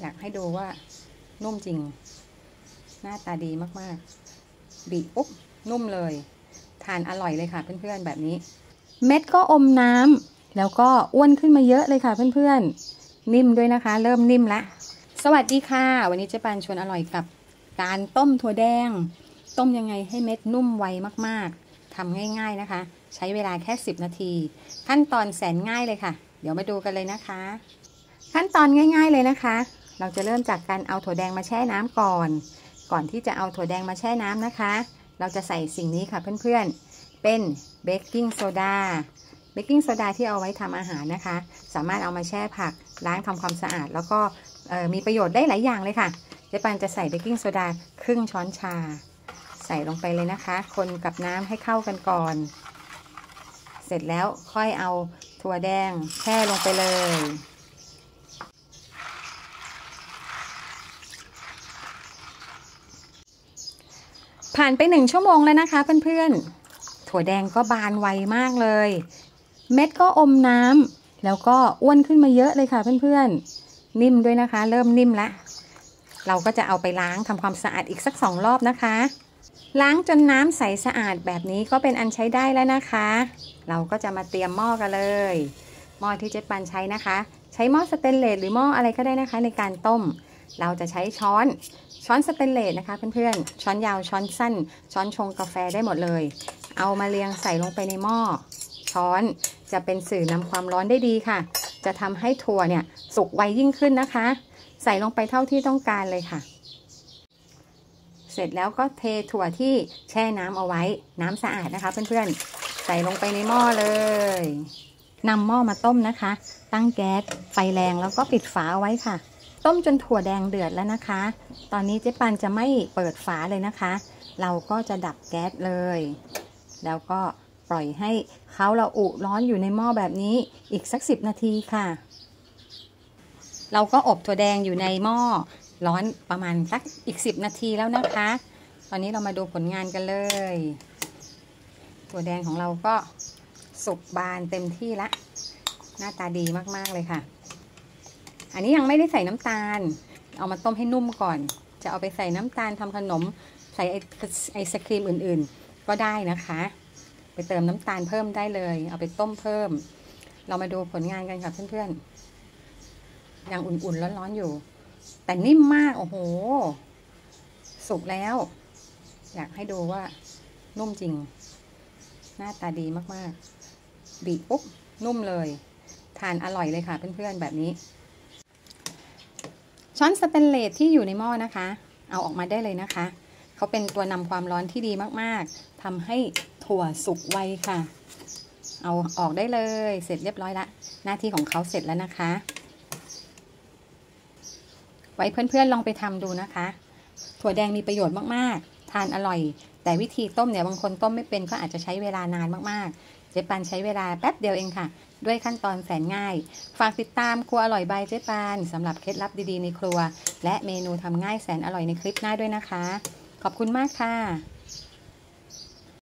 อยากให้ดูว่านุ่มจริง หน้าตาดีมากๆ บีบปุ๊บนุ่มเลย ทานอร่อยเลยค่ะเพื่อนๆแบบนี้ เม็ดก็อมน้ำแล้วก็อ้วนขึ้นมาเยอะเลยค่ะเพื่อนๆ นิ่มด้วยนะคะ เริ่มนิ่มละสวัสดีค่ะ วันนี้เจ๊ปานชวนอร่อยกับการต้มถั่วแดง ต้มยังไงให้เม็ดนุ่มไวมากๆทำง่ายๆนะคะ ใช้เวลาแค่ 10 นาที ขั้นตอนแสนง่ายเลยค่ะ เดี๋ยวมาดูกันเลยนะคะ ขั้นตอนง่าย ๆเลยนะคะ เราจะเริ่มจากการเอาถั่วแดงมาแช่น้ำก่อน ก่อนที่จะเอาถั่วแดงมาแช่น้ำนะคะ เราจะใส่สิ่งนี้ค่ะเพื่อนๆ เป็นเบกกิ้งโซดา เบกกิ้งโซดาที่เอาไว้ทำอาหารนะคะ สามารถเอามาแช่ผัก ล้างทำความสะอาด แล้วก็มีประโยชน์ได้หลายอย่างเลยค่ะเจ๊ปันจะใส่เบกกิ้งโซดาครึ่งช้อนชา ใส่ลงไปเลยนะคะ คนกับน้ำให้เข้ากันก่อน เสร็จแล้วค่อยเอาถั่วแดงแช่ลงไปเลย ผ่านไปหนึ่งชั่วโมงแล้วนะคะเพื่อนๆ ถั่วแดงก็บานไวมากเลย เม็ดก็อมน้ำแล้วก็อ้วนขึ้นมาเยอะเลยค่ะเพื่อนๆ นิ่มด้วยนะคะ เริ่มนิ่มแล้วเราก็จะเอาไปล้างทำความสะอาดอีกสักสองรอบนะคะ ล้างจนน้ำใสสะอาดแบบนี้ก็เป็นอันใช้ได้แล้วนะคะ เราก็จะมาเตรียมหม้อกันเลยหม้อที่เจ๊ปันใช้นะคะ ใช้หม้อสเตนเลสหรือหม้ออะไรก็ได้นะคะในการต้ม เราจะใช้ช้อนช้อนสเตนเลสนะคะเพื่อนๆ ช้อนยาวช้อนสั้น ช้อนชงกาแฟได้หมดเลย เอามาเรียงใส่ลงไปในหม้อ ช้อนจะเป็นสื่อนำความร้อนได้ดีค่ะ จะทำให้ถั่วเนี่ยสุกไวยิ่งขึ้นนะคะ ใส่ลงไปเท่าที่ต้องการเลยค่ะ เสร็จแล้วก็เทถั่วที่แช่น้ำเอาไว้ น้ำสะอาดนะคะ เพื่อนๆ ใส่ลงไปในหม้อเลยนำหม้อมาต้มนะคะ ตั้งแก๊สไฟแรงแล้วก็ปิดฝาเอาไว้ค่ะ ต้มจนถั่วแดงเดือดแล้วนะคะ ตอนนี้เจ๊ปันจะไม่เปิดฝาเลยนะคะ เราก็จะดับแก๊สเลย แล้วก็ปล่อยให้เขาเราอุร้อนอยู่ในหม้อแบบนี้อีกสักสิบนาทีค่ะ เราก็อบถั่วแดงอยู่ในหม้อร้อนประมาณสักอีก10นาทีแล้วนะคะ ตอนนี้เรามาดูผลงานกันเลยถั่วแดงของเราก็สุกบานเต็มที่ละ หน้าตาดีมาก ๆ เลยค่ะ อันนี้ยังไม่ได้ใส่น้ำตาล เอามาต้มให้นุ่มก่อน จะเอาไปใส่น้ำตาลทำขนม ใส่ไอศครีมอื่นๆ ก็ได้นะคะ ไปเติมน้ำตาลเพิ่มได้เลย เอาไปต้มเพิ่ม เรามาดูผลงานกันค่ะเพื่อนๆ ยังอุ่นๆร้อนๆอยู่ แต่นิ่มมากโอ้โห สุกแล้ว อยากให้ดูว่านุ่มจริง หน้าตาดีมากๆ บีบปุ๊บนุ่มเลย ทานอร่อยเลยค่ะเพื่อนๆแบบนี้ ช้อนสเตนเลสที่อยู่ในหม้อนะคะ เอาออกมาได้เลยนะคะ เขาเป็นตัวนำความร้อนที่ดีมากๆทำให้ถั่วสุกไวค่ะ เอาออกได้เลยเสร็จเรียบร้อยละ หน้าที่ของเขาเสร็จแล้วนะคะ ไว้เพื่อนๆลองไปทำดูนะคะ ถั่วแดงมีประโยชน์มากๆ ทานอร่อย แต่วิธีต้มเนี่ยบางคนต้มไม่เป็นก็อาจจะใช้เวลานานมากๆ จ๊ปานใช้เวลาแป๊บเดียวเองค่ะ ด้วยขั้นตอนแสนง่าย ฝากติดตามครัวอร่อยใบเจ๊ปานสำหรับเคล็ดลับดีๆในครัว และเมนูทำง่ายแสนอร่อยในคลิปหน้าด้วยนะคะ ขอบคุณมากค่ะ